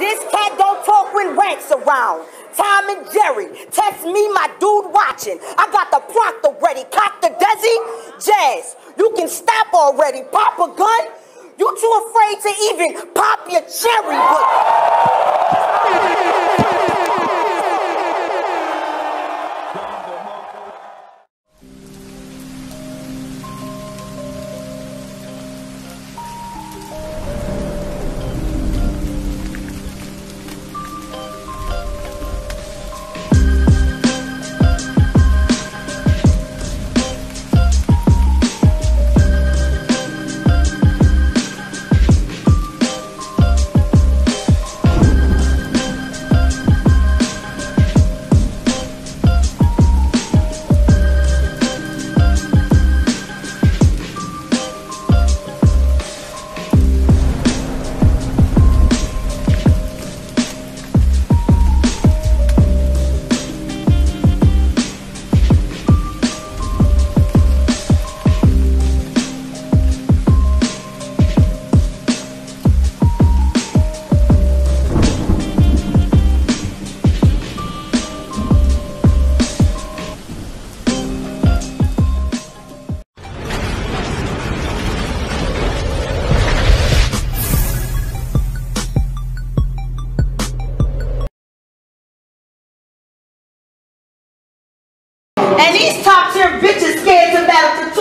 This cat don't talk when rats around. Tom and Jerry, test me, my dude watching. I got the proctor ready, cock the desi. Jaz, you can stop already. Pop a gun. You too afraid to even pop your cherry, but.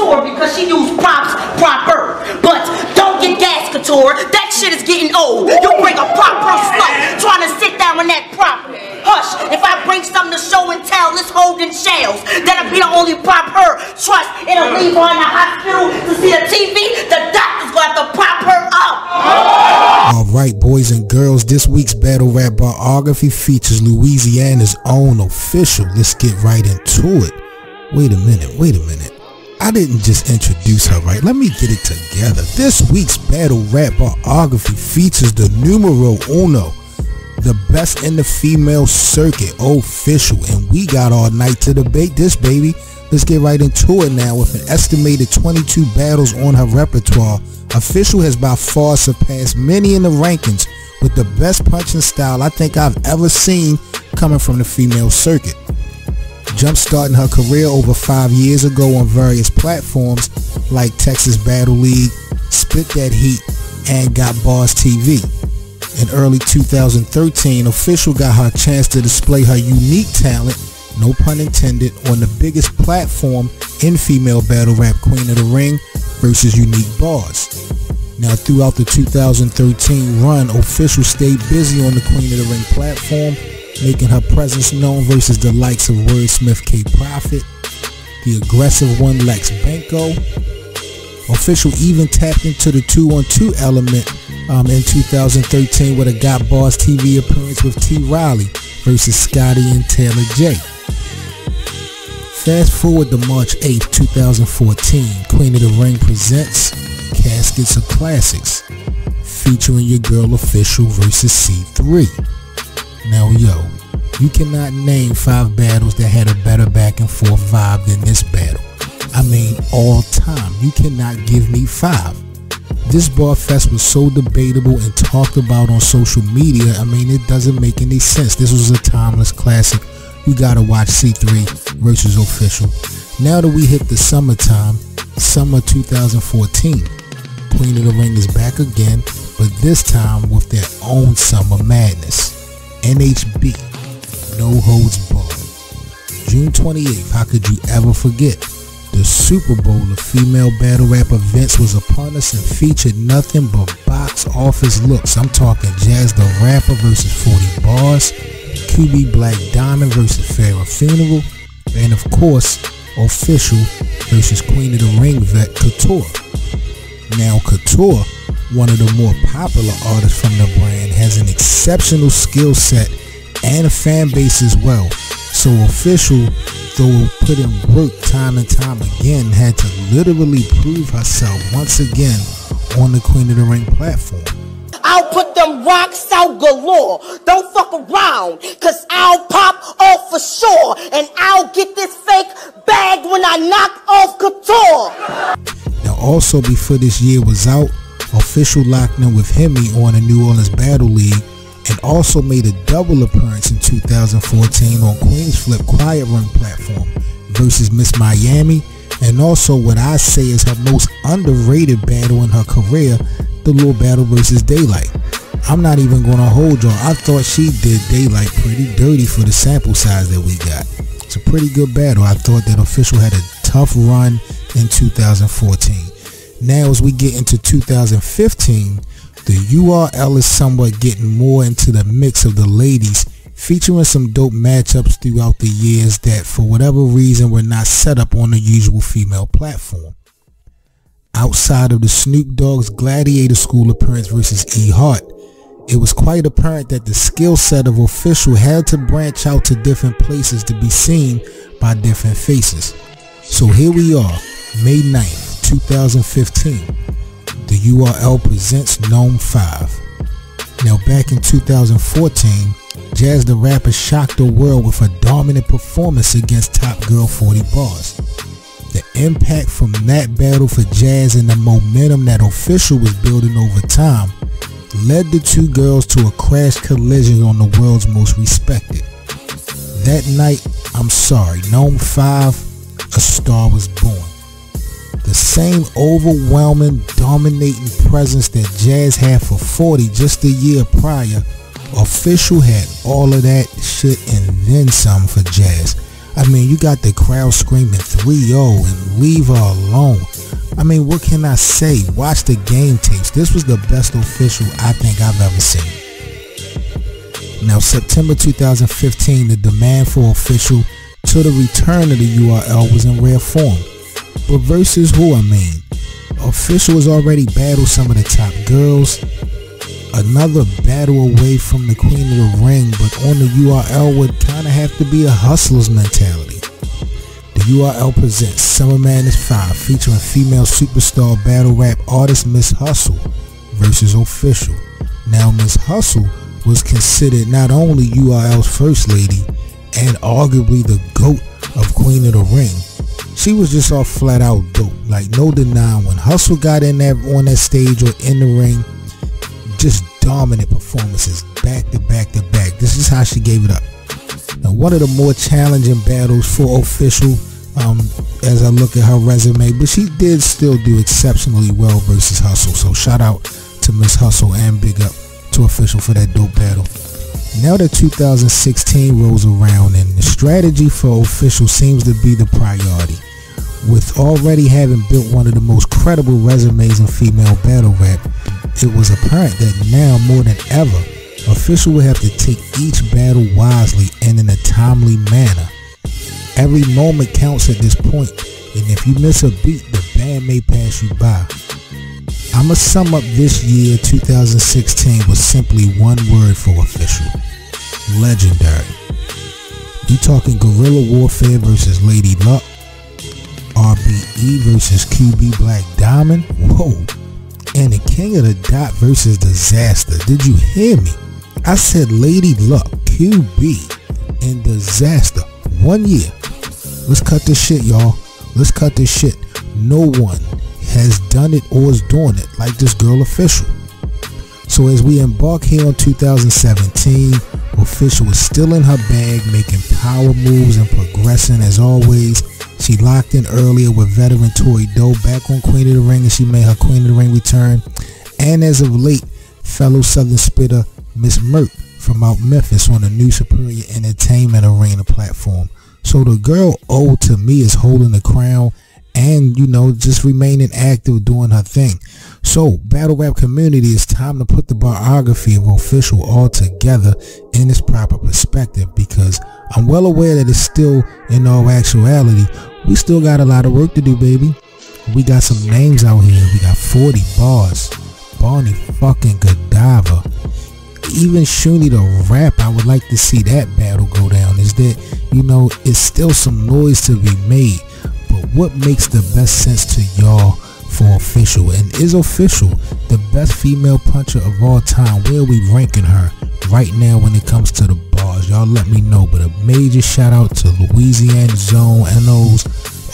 Couture because she used props proper. But don't get gas Couture. That shit is getting old. You bring a proper slut trying to sit down on that prop. Hush, if I bring something to show and tell, it's holding shells. That'll be the only prop her. Trust, it'll leave her in the hospital to see the TV. The doctor's gonna have to prop her up. Alright boys and girls, this week's battle rap biography features Louisiana's own O'fficial. Let's get right into it. Wait a minute, wait a minute. I didn't just introduce her right. Let me get it together. This week's battle rap biography features the numero uno, the best in the female circuit, O'fficial. And we got all night to debate this, baby. Let's get right into it now. With an estimated 22 battles on her repertoire, O'fficial has by far surpassed many in the rankings with the best punching style I think I've ever seen coming from the female circuit jumpstarting her career over five years ago on various platforms like Texas Battle League, Spit That Heat, and Got Bars TV. In early 2013, O'fficial got her chance to display her unique talent, no pun intended, on the biggest platform in female battle rap Queen of the Ring versus Unique Bars. Now throughout the 2013 run, O'fficial stayed busy on the Queen of the Ring platform making her presence known versus the likes of Wordsmith K. Prophet, the aggressive one Lex Benko. O'fficial even tapped into the 2-on-2 element um, in 2013 with a Got Bars TV appearance with T. Riley versus Scotty and Taylor J. Fast forward to March 8, 2014, Queen of the Ring presents Caskets of Classics, featuring your girl O'fficial versus C3. Now yo, you cannot name five battles that had a better back and forth vibe than this battle. I mean all time. You cannot give me five. This bar fest was so debatable and talked about on social media. I mean it doesn't make any sense. This was a timeless classic. You gotta watch C3 versus O'fficial. Now that we hit the summertime, summer 2014, Queen of the Ring is back again, but this time with their own summer madness. NHB, No Holds Barred. June 28th, how could you ever forget? The Super Bowl of female battle rap events was upon us and featured nothing but box office looks. I'm talking Jaz the Rapper versus 40 Barrs, QB Black Diamond versus Farrah Funeral, and of course, O'fficial versus Queen of the Ring vet Couture. Now Couture one of the more popular artists from the brand, has an exceptional skill set and a fan base as well. So O'fficial, though put in work time and time again, had to literally prove herself once again on the Queen of the Ring platform. I'll put them rocks out galore. Don't fuck around, cause I'll pop off for sure. And I'll get this fake bag when I knock off Couture. Now also before this year was out, O'fficial locked in with Hemi on the New Orleans Battle League and also made a double appearance in 2014 on Queen's Flip Quiet Run platform versus Miss Miami and also what I say is her most underrated battle in her career, the little battle versus Daylight. I'm not even going to hold y'all. I thought she did Daylight pretty dirty for the sample size that we got. It's a pretty good battle. I thought that O'fficial had a tough run in 2014. Now as we get into 2015, the URL is somewhat getting more into the mix of the ladies featuring some dope matchups throughout the years that for whatever reason were not set up on the usual female platform. Outside of the Snoop Dogg's Gladiator School appearance versus E Hart, it was quite apparent that the skill set of O'fficial had to branch out to different places to be seen by different faces. So here we are, May 9th, 2015. The URL presents NOME 5. Now back in 2014, Jaz the Rapper shocked the world with a dominant performance against Top Girl 40 Barrs. The impact from that battle for Jaz and the momentum that O'fficial was building over time led the two girls to a crash collision on the world's most respected. That night, I'm sorry, NOME 5, a star was born. The same overwhelming, dominating presence that Jaz had for 40 just a year prior O'fficial had all of that shit and then some for Jaz. I mean, you got the crowd screaming 3-0 and leave her alone. I mean, what can I say? Watch the game tapes. This was the best O'fficial I think I've ever seen. Now, September 2015, the demand for O'fficial to the return of the URL was in rare form. But versus who, I mean? O'fficial has already battled some of the top girls, another battle away from the queen of the ring, but on the URL would kind of have to be a hustler's mentality. The URL presents Summer Madness 5 featuring female superstar battle rap artist Miss Hustle versus O'fficial. Now Miss Hustle was considered not only URL's first lady and arguably the GOAT of Queen of the Ring, she was just all flat out dope. Like no denying when Hustle got in there on that stage or in the ring, just dominant performances back to back to back. This is how she gave it up. Now, one of the more challenging battles for O'fficial um, as I look at her resume, but she did still do exceptionally well versus Hustle. So shout out to Miss Hustle and big up to O'fficial for that dope battle. Now that 2016 rolls around and the strategy for O'fficial seems to be the priority. With already having built one of the most credible resumes in female battle rap, it was apparent that now more than ever, O'fficial would have to take each battle wisely and in a timely manner. Every moment counts at this point, and if you miss a beat, the band may pass you by. I'ma sum up this year 2016 with simply one word for O'fficial. Legendary. You talking guerrilla warfare versus Lady Luck? RBE versus QB Black Diamond? Whoa and the King of the Dot versus Disaster. Did you hear me? I said Lady Luck, QB, and Disaster. One year. Let's cut this shit, y'all. Let's cut this shit. No one has done it or is doing it like this girl O'fficial. So as we embark here on 2017, O'fficial is still in her bag, making power moves and progressing as always she locked in earlier with veteran Tori Doe back on Queen of the Ring and she made her Queen of the Ring return. And as of late, fellow Southern spitter Miss Murk from out Memphis on the new Superior Entertainment Arena platform. So the girl O to me is holding the crown and you know just remaining active doing her thing so battle rap community it's time to put the biography of O'fficial all together in its proper perspective because i'm well aware that it's still in all actuality we still got a lot of work to do, baby. We got some names out here. We got 40 Barrs. Bonnie fucking Godiva. Even Shuni the rap, I would like to see that battle go down. Is that, you know, it's still some noise to be made. What makes the best sense to y'all for O'fficial? And is O'fficial the best female puncher of all time? Where we ranking her right now when it comes to the bars? Y'all let me know. But a major shout out to Louisiana Zone and those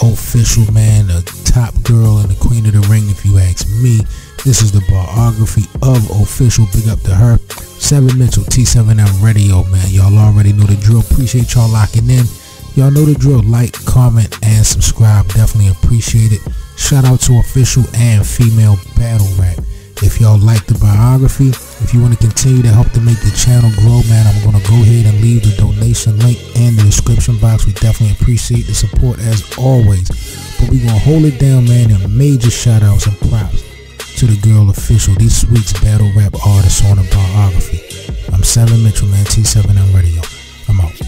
O'fficial man, the top girl and the queen of the ring if you ask me. This is the biography of O'fficial. Big up to her. 7 Mitchell, T7M Radio, man. Y'all already know the drill. Appreciate y'all locking in. Y'all know the drill. Like, comment, and subscribe. Definitely appreciate it. Shout out to O'fficial and female battle rap. If y'all like the biography, if you want to continue to help to make the channel grow, man, I'm going to go ahead and leave the donation link in the description box. We definitely appreciate the support as always. But we're going to hold it down, man, and major shout outs and props to the girl O'fficial, this week's battle rap artist on the biography. I'm Seven Mitchell, man, T7M Radio. I'm out.